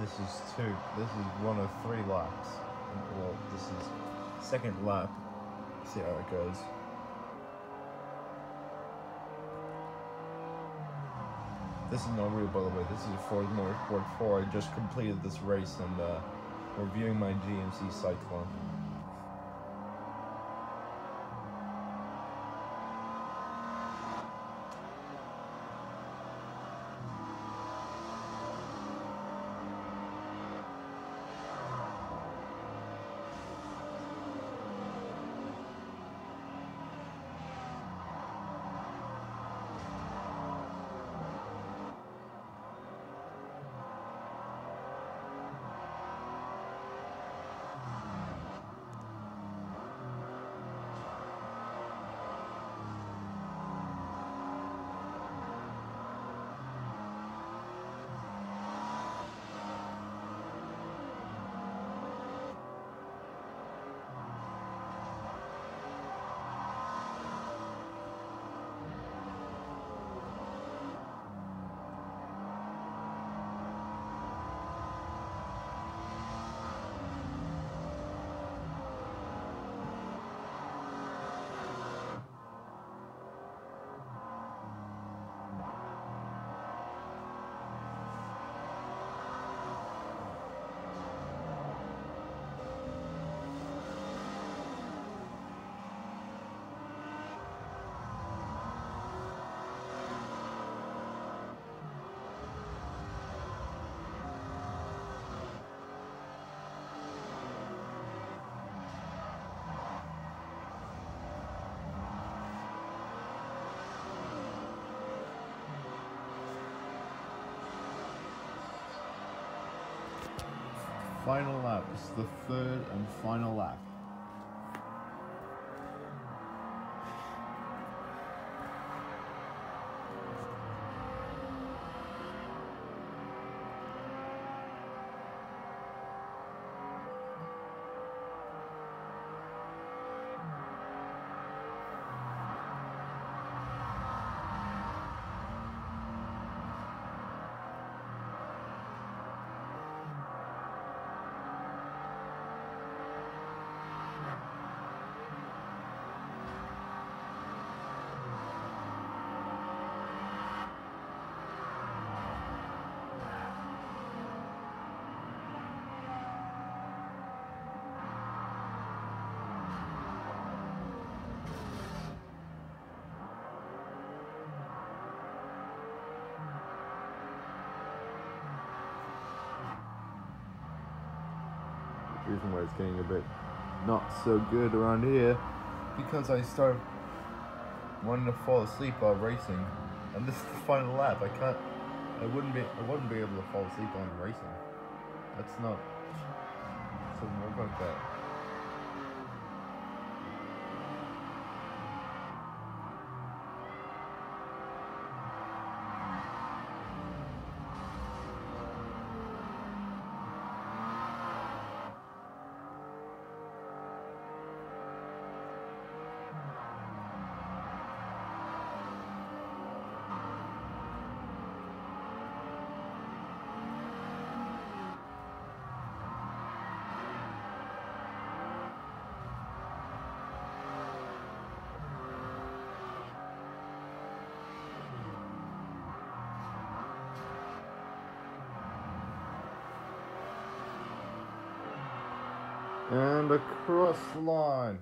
This is two. This is one of three laps. Well, this is second lap. See how it goes. This is not real, by the way. This is a Forza Motorsport 4. I just completed this race and uh, reviewing my GMC Cyclone. Final lap. Is the third and final lap. Reason why it's getting a bit not so good around here because I start wanting to fall asleep while racing and this is the final lap. I can't I wouldn't be I wouldn't be able to fall asleep on racing. That's not so more about that and across the line